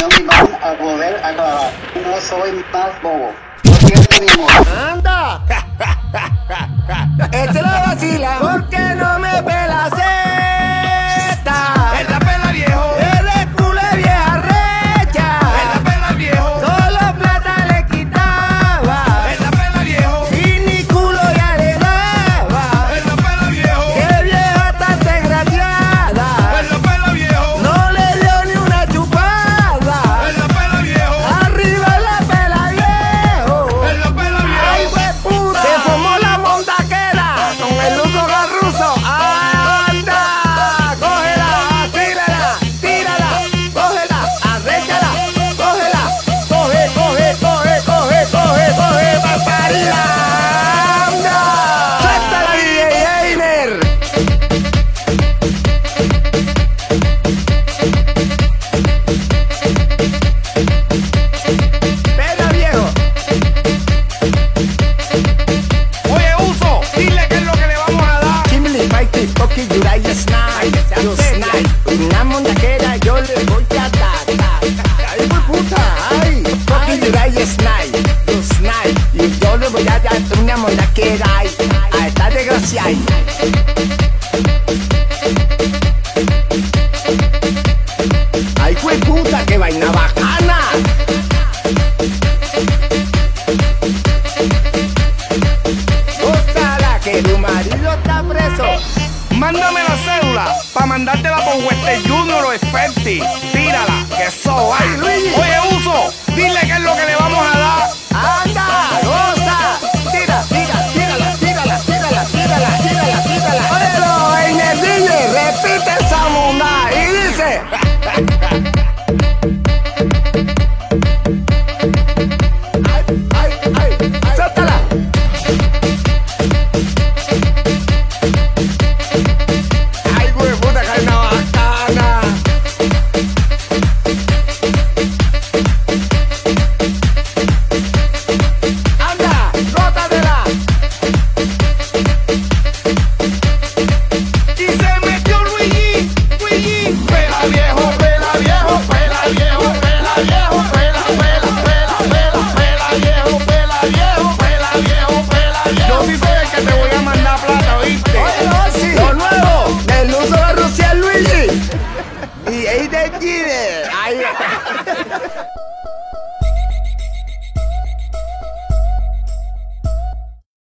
Não me vale agora aclarar. Não sou mais bobo. Não tenho nenhum. Anda! Ay, fue puta, que vaina bacana. Gózala que tu marido está preso. Mándame la cédula para mandártela por Western Junior o Efecti. Tírala, que eso hay. Yo sí sé que te voy a mandar plata, ¿viste?